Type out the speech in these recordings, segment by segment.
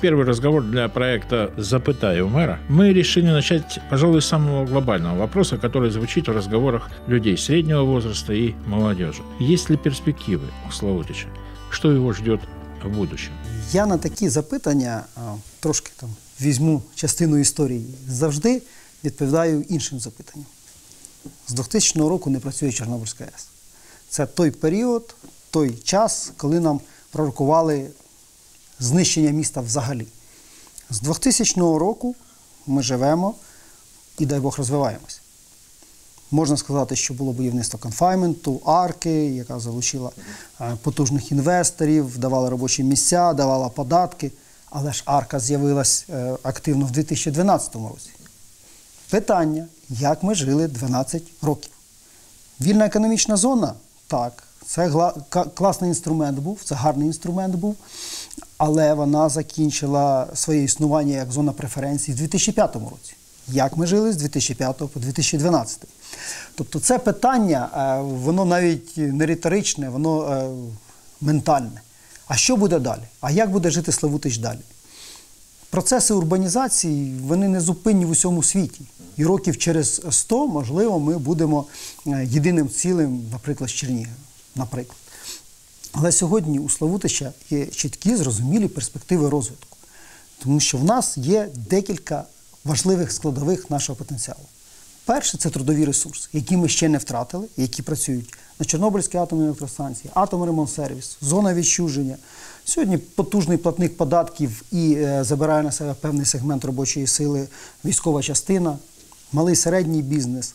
первый разговор для проекта «Запытай у мэра», мы решили начать, пожалуй, с самого глобального вопроса, который звучит в разговорах людей среднего возраста и молодежи. Есть ли перспективы у Славутича? Что его ждет в будущем? Я на такі запитання а, трошки там візьму частину історії. Завжди відповідаю іншим запитанням. З 2000 року не працює Чорнобильська АЕС. Це той період, той час, коли нам пророкували знищення міста взагалі. З 2000 року ми живемо і, дай Бог, розвиваємося. Можна сказати, що було будівництво конфайменту, арки, яка залучила е, потужних інвесторів, давала робочі місця, давала податки. Але ж арка з'явилась е, активно в 2012 році. Питання, як ми жили 12 років. Вільна економічна зона так, це класний інструмент був, це гарний інструмент був, але вона закінчила своє існування як зона преференцій в 2005 році. Як ми жили з 2005 по 2012? Тобто це питання, е, воно навіть не риторичне, воно е, ментальне. А що буде далі? А як буде жити Славутич далі? Процеси урбанізації вони не зупинні в усьому світі. І років через 100, можливо, ми будемо е, єдиним цілим, наприклад, з Чернігова. Наприклад. Але сьогодні у Славутича є чіткі, зрозумілі перспективи розвитку. Тому що в нас є декілька важливих складових нашого потенціалу. Перше це трудові ресурси, які ми ще не втратили, які працюють на Чорнобильській атомній електростанції, атомремонтсервіс, зона відчуження. Сьогодні потужний платник податків і е, забирає на себе певний сегмент робочої сили, військова частина, малий середній бізнес.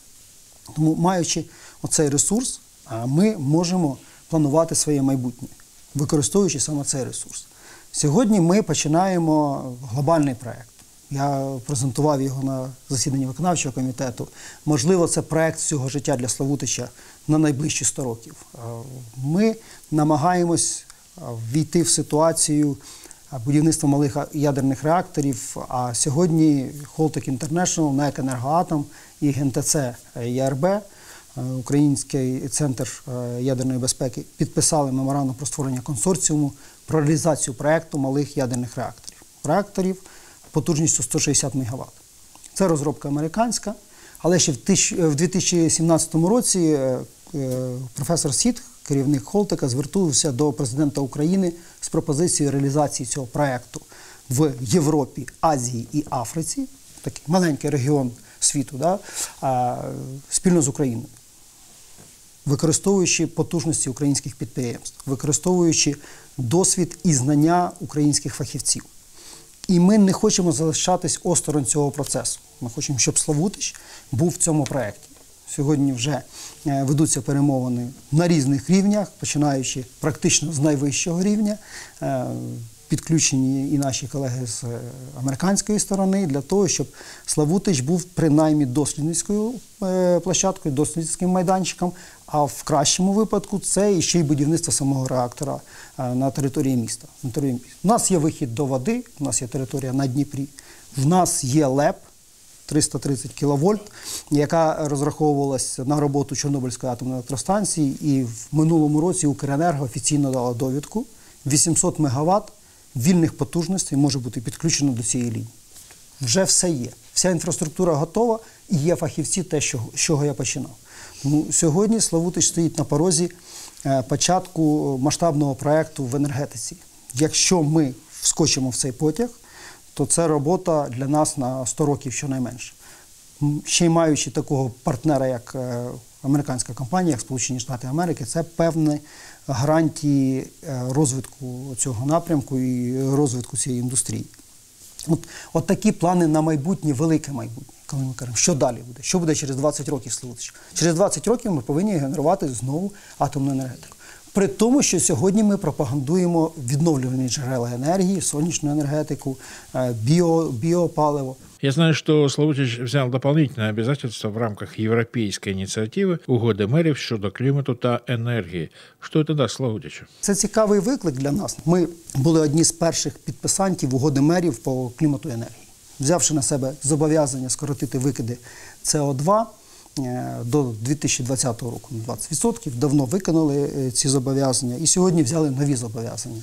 Тому, маючи оцей ресурс, ми можемо планувати своє майбутнє, використовуючи саме цей ресурс. Сьогодні ми починаємо глобальний проект. Я презентував його на засіданні виконавчого комітету. Можливо, це проект всього життя для Славутича на найближчі 100 років. Ми намагаємось війти в ситуацію будівництва малих ядерних реакторів. А сьогодні Холтек Інтернешнл, НЕК Енергоатом і ГНТЦ ЄРБ, е, Український центр е, ядерної безпеки, підписали меморандум про створення консорціуму про реалізацію проекту малих ядерних реакторів. Реакторів потужністю 160 МВт. Це розробка американська, але ще в тисяч- в 2017 році е, е, професор Сіт, керівник Холтека, звернувся до президента України з пропозицією реалізації цього проекту в Європі, Азії і Африці, такий маленький регіон світу, да, спільно з Україною використовуючи потужності українських підприємств, використовуючи досвід і знання українських фахівців. І ми не хочемо залишатись осторонь цього процесу. Ми хочемо, щоб Славутич був в цьому проєкті. Сьогодні вже е, ведуться перемовини на різних рівнях, починаючи практично з найвищого рівня. Підключені і наші колеги з е, американської сторони для того, щоб Славутич був принаймні дослідницькою е, площадкою, дослідницьким майданчиком. А в кращому випадку це ще й будівництво самого реактора е. На території міста. У нас є вихід до води, у нас є територія на Дніпрі, в нас є ЛЕП. 330 кВт, яка розраховувалася на роботу Чорнобильської атомної електростанції, і в минулому році Укренерго офіційно дала довідку 800 МВт вільних потужностей може бути підключено до цієї лінії. Вже все є. Вся інфраструктура готова і є фахівці, те, з чого я починав. Тому сьогодні Славутич стоїть на порозі е, початку масштабного проєкту в енергетиці. Якщо ми вскочимо в цей потяг, то це робота для нас на 100 років щонайменше. Ще й маючи такого партнера, як е, американська компанія, як Сполучені Штати Америки, це певні гарантії е, розвитку цього напрямку і розвитку цієї індустрії. От, от такі плани на майбутнє, велике майбутнє. Коли ми кажемо, що далі буде? Що буде через 20 років Славутич? Через 20 років ми повинні генерувати знову атомну енергетику. При тому, що сьогодні ми пропагандуємо відновлювані джерела енергії, сонячну енергетику, е, біо, біопаливо. Я знаю, что Славутич взял дополнительное обязательство в рамках европейской инициативы угоди мэрів щодо климату та енергії. Що це дасть Славутичу? Це цікавий виклик для нас. Ми були одні з перших підписантів угоди мерів по клімату і енергії, взявши на себе зобов'язання скоротити викиди СО2 е, до 2020 року на 20%. Давно виконали е, ці зобов'язання і сьогодні взяли нові зобов'язання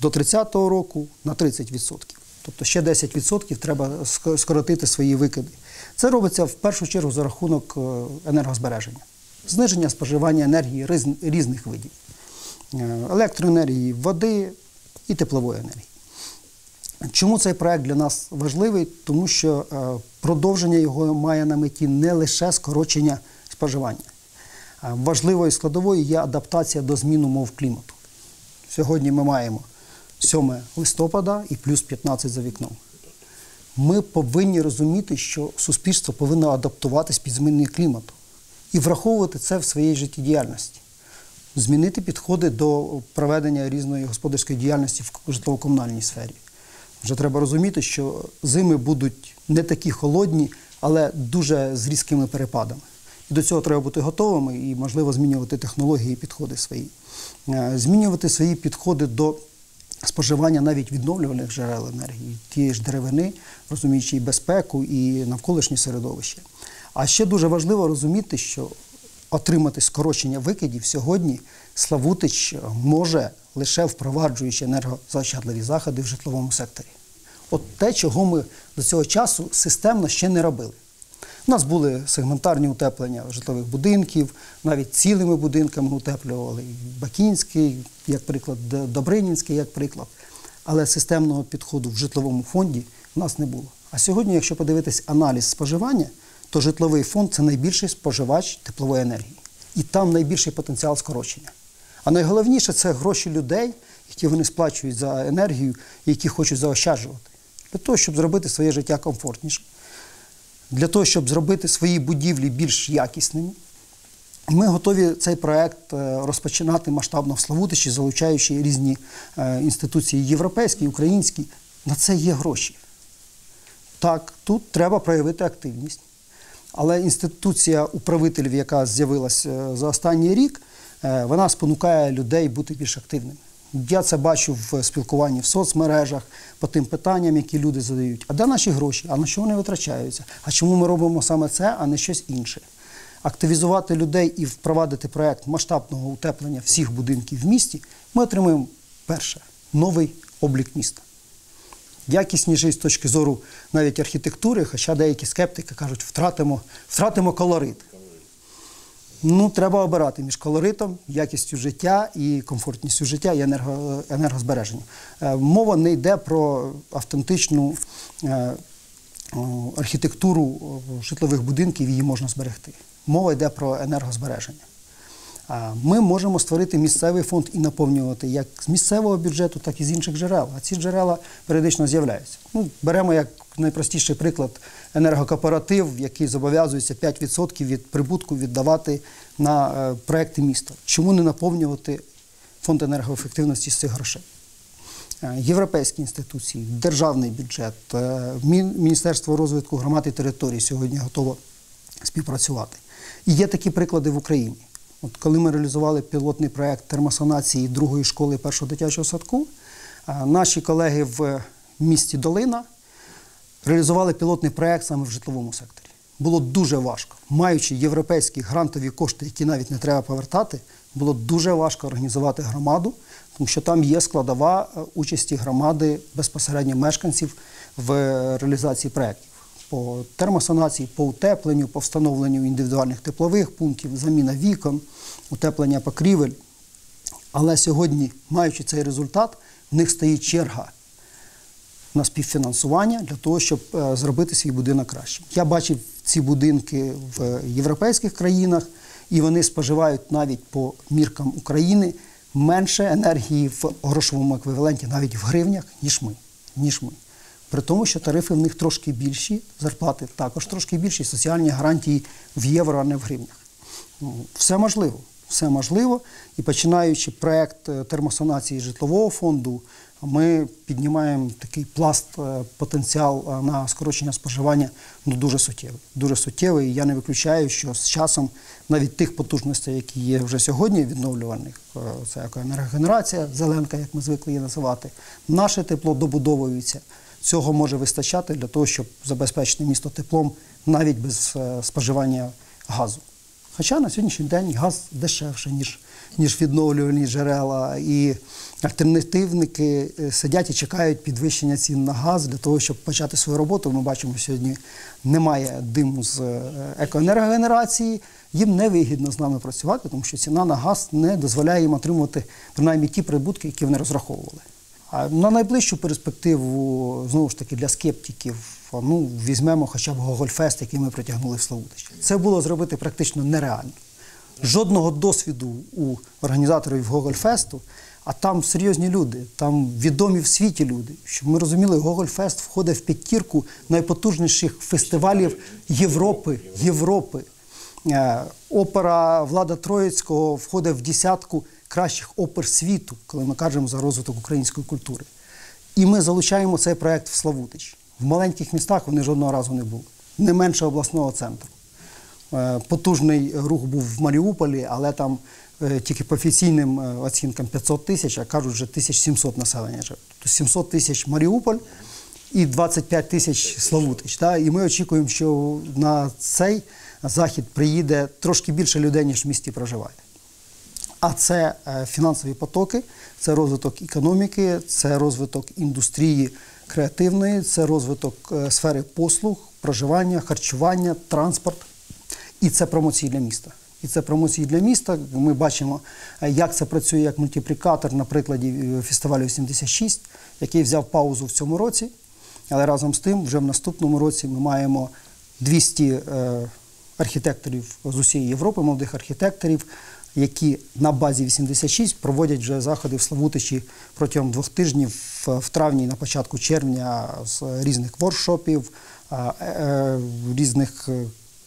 до 30-го року на 30%. Тобто ще 10% треба скоротити свої викиди. Це робиться в першу чергу за рахунок е, енергозбереження, зниження споживання енергії різних видів Е, електроенергії, води і теплової енергії. Чому цей проект для нас важливий? Тому що е, продовження його має на меті не лише скорочення споживання. Е, Важливою складовою є адаптація до змін умов клімату. Сьогодні ми маємо 7 листопада і плюс 15 за вікном. Ми повинні розуміти, що суспільство повинно адаптуватись під зміни клімату і враховувати це в своїй життєдіяльності змінити підходи до проведення різної господарської діяльності в житлово-комунальній сфері. Вже треба розуміти, що зими будуть не такі холодні, але дуже з різкими перепадами. І до цього треба бути готовими і, можливо, змінювати технології і підходи свої. Е, Змінювати свої підходи до споживання навіть відновлювальних джерел енергії, тієї ж деревини, розуміючи і безпеку, і навколишнє середовище. А ще дуже важливо розуміти, що отримати скорочення викидів сьогодні Славутич може лише впроваджуючи енергозаощадливі заходи в житловому секторі. От те, чого ми до цього часу системно ще не робили. У нас були сегментарні утеплення житлових будинків, навіть цілими будинками утеплювали Бакінський, як приклад, Добринінський, як приклад. Але системного підходу в житловому фонді в нас не було. А сьогодні, якщо подивитись аналіз споживання, то житловий фонд це найбільший споживач теплової енергії. І там найбільший потенціал скорочення. А найголовніше це гроші людей, які вони сплачують за енергію, і які хочуть заощаджувати, для того, щоб зробити своє життя комфортнішим для того, щоб зробити свої будівлі більш якісними. Ми готові цей проект е, розпочинати масштабно в Славутичі, залучаючи різні е, інституції європейські, українські. На це є гроші. Так, тут треба проявити активність. Але інституція управителів, яка з'явилася за останній рік, е, вона спонукає людей бути більш активними. Я це бачу в спілкуванні в соцмережах по тим питанням, які люди задають. А де наші гроші? А на що вони витрачаються? А чому ми робимо саме це, а не щось інше? Активізувати людей і впровадити проект масштабного утеплення всіх будинків в місті, ми отримаємо перше новий облік міста якісніший з точки зору навіть архітектури, хоча деякі скептики кажуть, втратимо, втратимо колорит. Ну, треба обирати між колоритом, якістю життя і комфортністю життя і енерго, енергозбереженням. Е, Мова не йде про автентичну е, архітектуру житлових будинків, її можна зберегти. Мова йде про енергозбереження. Ми можемо створити місцевий фонд і наповнювати як з місцевого бюджету, так і з інших джерел. А ці джерела періодично з'являються. Ну, беремо як найпростіший приклад енергокооператив, який зобов'язується 5% від прибутку віддавати на е, проекти міста. Чому не наповнювати фонд енергоефективності з цих грошей? Е, Європейські інституції, державний бюджет, е, Міністерство розвитку громад і територій сьогодні готово співпрацювати. І є такі приклади в Україні. От коли ми реалізували пілотний проект термосанації другої школи першого дитячого садку, е, наші колеги в місті Долина реалізували пілотний проект саме в житловому секторі. Було дуже важко. Маючи європейські грантові кошти, які навіть не треба повертати, було дуже важко організувати громаду, тому що там є складова е, участі громади безпосередньо мешканців в реалізації проєктів. По термосанації, по утепленню, по встановленню індивідуальних теплових пунктів, заміна вікон, утеплення покрівель. Але сьогодні, маючи цей результат, в них стоїть черга на співфінансування для того, щоб е, зробити свій будинок кращим. Я бачив ці будинки в європейських країнах, і вони споживають навіть по міркам України менше енергії в грошовому еквіваленті, навіть в гривнях, ніж ми. Ніж ми. При тому, що тарифи в них трошки більші, зарплати також трошки більші, соціальні гарантії в євро, а не в гривнях. Ну, Все можливо. Все можливо. І починаючи проект е, термосанації житлового фонду, ми піднімаємо такий пласт е, потенціал е, на скорочення споживання ну, дуже суттєвий. Дуже суттєвий. І я не виключаю, що з часом навіть тих потужностей, які є вже сьогодні відновлюваних, е, це енергогенерація, зеленка, як ми звикли її називати, наше тепло добудовується. Цього може вистачати для того, щоб забезпечити місто теплом навіть без е, споживання газу. Хоча на сьогоднішній день газ дешевше, ніж, ніж відновлювальні джерела, і Альтернативники е, сидять і чекають підвищення цін на газ для того, щоб почати свою роботу. Ми бачимо, сьогодні немає диму з е, екоенергогенерації. Їм невигідно з нами працювати, тому що ціна на газ не дозволяє їм отримувати принаймні ті прибутки, які вони розраховували. А на найближчу перспективу, знову ж таки, для скептиків, ну, візьмемо хоча б Гогольфест, який ми притягнули в Славутич. Це було зробити практично нереально. Жодного досвіду у організаторів Гогольфесту, а там серйозні люди, там відомі в світі люди. Щоб ми розуміли, Гогольфест входить в п'ятірку найпотужніших фестивалів Європи. Європи. Е, Опера Влада Троїцького входить в десятку кращих опер світу, коли ми кажемо за розвиток української культури. І ми залучаємо цей проект в Славутич. В маленьких містах вони жодного разу не були, не менше обласного центру. Е, Потужний рух був в Маріуполі, але там е, тільки по офіційним е, оцінкам 500 тисяч, а кажуть, вже 1700 населення. живе. Тобто 700 тисяч Маріуполь і 25 тисяч Славутич. І ми очікуємо, що на цей захід приїде трошки більше людей, ніж в місті проживає. А це е, фінансові потоки, це розвиток економіки, це розвиток індустрії креативної, це розвиток е, сфери послуг, проживання, харчування, транспорт. І це промоції для міста. І це промоції для міста. Ми бачимо, е, як це працює як мультиплікатор на прикладі фестивалю 76, який взяв паузу в цьому році. Але разом з тим, вже в наступному році ми маємо 200 е, архітекторів з усієї Європи, молодих архітекторів, які на базі 86 проводять вже заходи в Славутичі протягом двох тижнів в- травні на початку червня з різних воркшопів, е, е, різних е,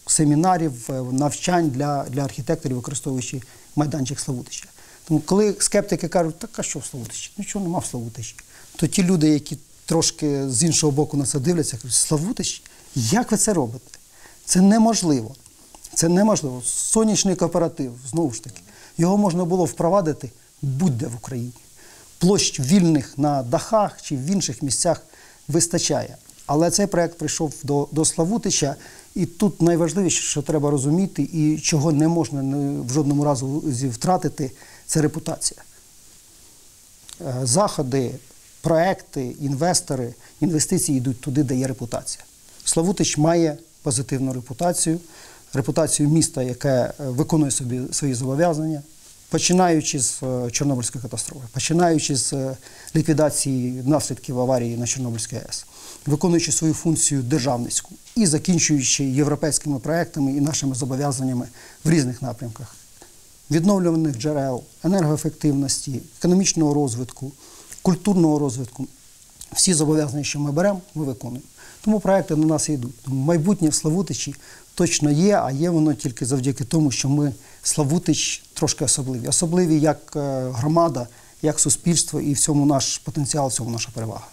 семінарів, навчань для, для архітекторів, використовуючи майданчик Славутича. Тому коли скептики кажуть, так а що в Славутичі? Нічого нема в Славутичі. То ті люди, які трошки з іншого боку на це дивляться, кажуть, Славутич, як ви це робите? Це неможливо. Це неможливо. Сонячний кооператив, знову ж таки, його можна було впровадити будь-де в Україні. Площ вільних на дахах чи в інших місцях вистачає. Але цей проект прийшов до, до Славутича, і тут найважливіше, що треба розуміти, і чого не можна в жодному разу втратити, це репутація. Е, Заходи, проекти, інвестори, інвестиції йдуть туди, де є репутація. Славутич має позитивну репутацію, репутацію міста, яке е, виконує собі свої зобов'язання, починаючи з е, Чорнобильської катастрофи, починаючи з е, ліквідації наслідків аварії на Чорнобильській АЕС, виконуючи свою функцію державницьку і закінчуючи європейськими проектами і нашими зобов'язаннями в різних напрямках відновлюваних джерел, енергоефективності, економічного розвитку, культурного розвитку. Всі зобов'язання, що ми беремо, ми виконуємо. Тому проекти на нас йдуть. Майбутнє в Славутичі точно є, а є воно тільки завдяки тому, що ми Славутич трошки особливі. Особливі як е, громада, як суспільство, і в цьому наш потенціал, в цьому наша перевага.